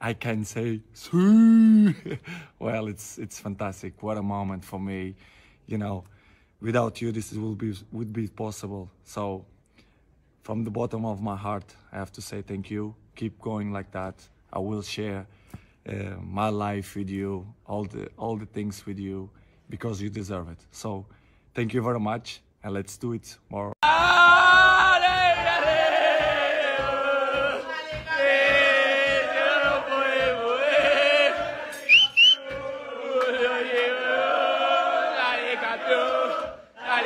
I can say, well, it's it's fantastic. What a moment for me. You know, without you, this will be would be possible. So, from the bottom of my heart, I have to say thank you. Keep going like that. I will share uh, my life with you, all the all the things with you, because you deserve it. So, thank you very much, and let's do it more.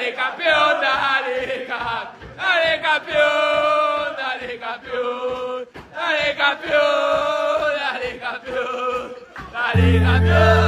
Dale campeón, dale campeón, dale campeón, dale campeón, dale campeón, dale campeón, dale campeón.